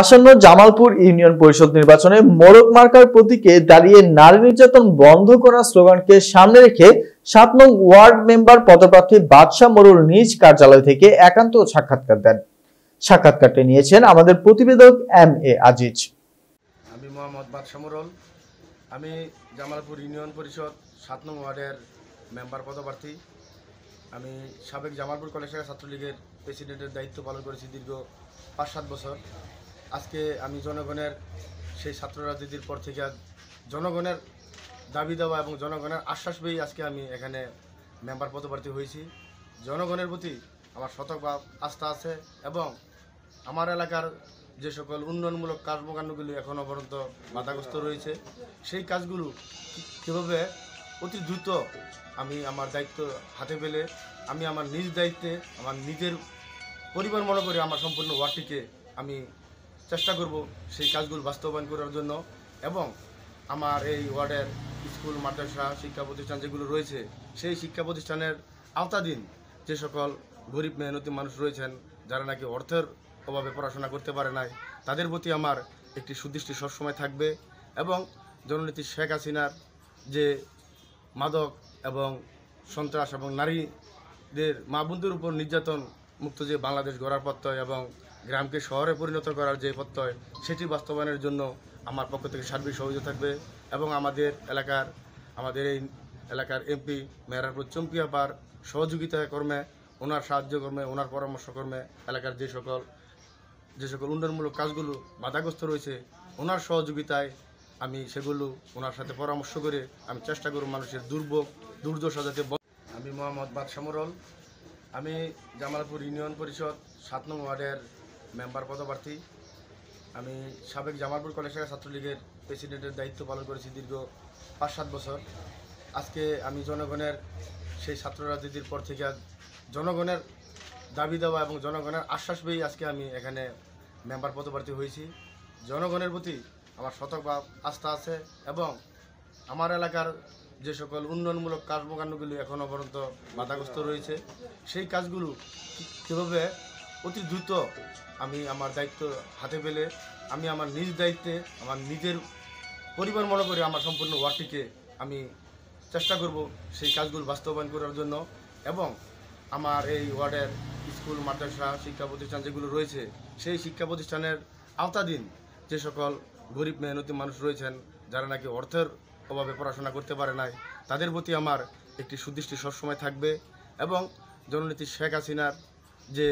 আসন্ন জামালপুর ইউনিয়ন পরিষদ নির্বাচনে মোড়ক মার্কার প্রতীকে দাঁড়িয়ে নারী নির্যাতন বন্ধ করার স্লোগানকে সামনে রেখে সাত নং ওয়ার্ড মেম্বার পদপ্রার্থী বাদশাহ মরুল নিজ কার্যালয় থেকে একান্ত সাক্ষাৎকার দেন। সাক্ষাৎকারটি নিয়েছেন আমাদের প্রতিবেদক এম এ আজিজ। আমি মোহাম্মদ বাদশা মোরল। আমি জামালপুর ইউনিয়ন পরিষদ সাত নং ওয়ার্ডের মেম্বার পদপ্রার্থী। আমি সাবেক জামালপুর কলেজ শাখা ছাত্রলীগের প্রেসিডেন্টের দায়িত্ব পালন করেছি দীর্ঘ পাঁচ সাত বছর। আজকে আমি জনগণের সেই ছাত্র রাজনীতির পর থেকে জনগণের দাবি দেওয়া এবং জনগণের আশ্বাস পেয়েই আজকে আমি এখানে মেম্বার পদপ্রার্থী হয়েছি। জনগণের প্রতি আমার শতক আস্থা আছে এবং আমার এলাকার যে সকল উন্নয়নমূলক কর্মকাণ্ডগুলি এখনও পর্যন্ত বাধাগ্রস্ত রয়েছে, সেই কাজগুলো কীভাবে অতি দ্রুত আমি আমার দায়িত্ব হাতে পেলে, আমি আমার নিজ দায়িত্বে, আমার নিজের পরিবার মনে করে আমার সম্পূর্ণ ওয়ার্ডটিকে আমি চেষ্টা করব সেই কাজগুলো বাস্তবায়ন করার জন্য এবং আমার এই ওয়ার্ডের স্কুল, মাদ্রাসা, শিক্ষা প্রতিষ্ঠান যেগুলো রয়েছে, সেই শিক্ষা প্রতিষ্ঠানের আওতাধীন যে সকল গরিব মেহনতি মানুষ রয়েছেন, যারা নাকি অর্থের অভাবে পড়াশোনা করতে পারে নাই, তাদের প্রতি আমার একটি সুদৃষ্টি সবসময় থাকবে এবং জননীতি শেখ হাসিনার যে মাদক এবং সন্ত্রাস এবং নারীদের মা বন্ধুর উপর নির্যাতন মুক্ত যে বাংলাদেশ গড়ার প্রত্যয় এবং গ্রামকে শহরে পরিণত করার যে প্রত্যয়, সেটি বাস্তবায়নের জন্য আমার পক্ষ থেকে সার্বিক সহযোগিতা থাকবে এবং আমাদের এলাকার, আমাদের এই এলাকার এমপি মেহরারপুর চম্পিয়া পার সহযোগিতা কর্মে, ওনার সাহায্য কর্মে, ওনার পরামর্শ কর্মে এলাকার যে সকল যে সকল উন্নয়নমূলক কাজগুলো বাধাগ্রস্ত রয়েছে, ওনার সহযোগিতায় আমি সেগুলো ওনার সাথে পরামর্শ করে আমি চেষ্টা করব মানুষের দুর্ভোগ, দুর্দশা যাতে আমি মোহাম্মদ বাদশা মোরল। আমি জামালপুর ইউনিয়ন পরিষদ সাত নং ওয়ার্ডের মেম্বার পদপ্রার্থী। আমি সাবেক জামালপুর কলেজ শাখা ছাত্রলীগের প্রেসিডেন্টের দায়িত্ব পালন করেছি দীর্ঘ পাঁচ সাত বছর। আজকে আমি জনগণের, সেই ছাত্র রাজনীতির পর থেকে জনগণের দাবি দেওয়া এবং জনগণের আশ্বাস পেয়েই আজকে আমি এখানে মেম্বার পদপ্রার্থী হয়েছি। জনগণের প্রতি আমার শতক বা আস্থা আছে এবং আমার এলাকার যে সকল উন্নয়নমূলক কর্মকাণ্ডগুলি এখনও পর্যন্ত বাধাগ্রস্ত রয়েছে, সেই কাজগুলো কীভাবে অতি দ্রুত আমি আমার দায়িত্ব হাতে পেলে, আমি আমার নিজ দায়িত্বে, আমার নিজের পরিবার মনে করে আমার সম্পূর্ণ ওয়ার্ডটিকে আমি চেষ্টা করব সেই কাজগুলো বাস্তবায়ন করার জন্য এবং আমার এই ওয়ার্ডের স্কুল, মাদ্রাসা, শিক্ষা প্রতিষ্ঠান যেগুলো রয়েছে, সেই শিক্ষা প্রতিষ্ঠানের আওতাধীন যে সকল গরিব মেহনতি মানুষ রয়েছেন, যারা নাকি অর্থের অভাবে পড়াশোনা করতে পারে নাই। তাদের প্রতি আমার একটি সুদৃষ্টি সবসময় থাকবে এবং জননীতি শেখ হাসিনার যে